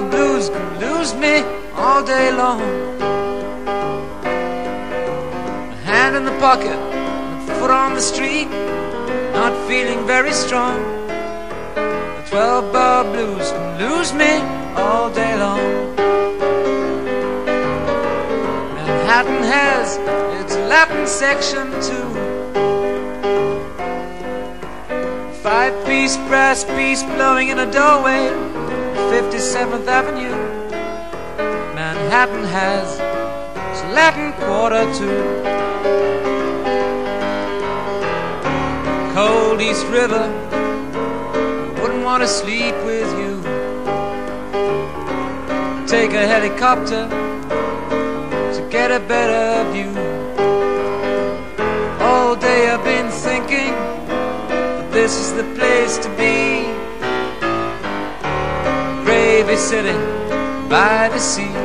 blues can lose me all day long. A hand in the pocket, a foot on the street, not feeling very strong. The 12 bar blues can lose me all day long. Manhattan has its Latin section too. Five piece brass piece blowing in a doorway, 57th Avenue. Manhattan has its Latin quarter too. Cold East River, I wouldn't want to sleep with you. Take a helicopter to get a better view. All day I've been thinking that this is the place to be. Gravy City by the sea.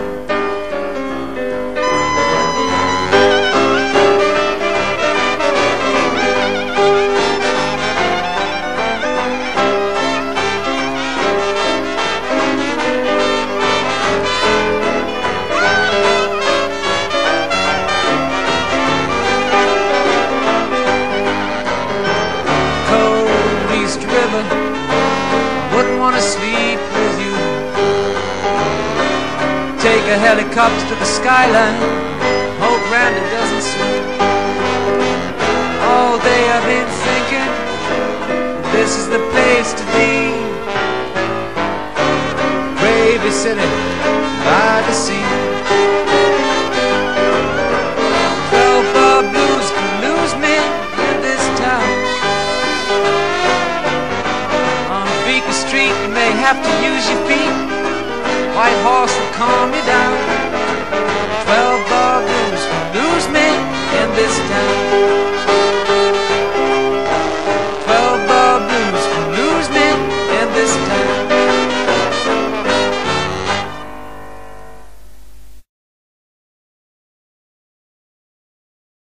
A helicopter to the skyline. Hope Randy doesn't sleep. All day I've been thinking, this is the place to be. Gravy City by the sea. Twelve bar blues can lose me in this town. On Beacon Street, you may have to use your feet. White horse will calm you down. distant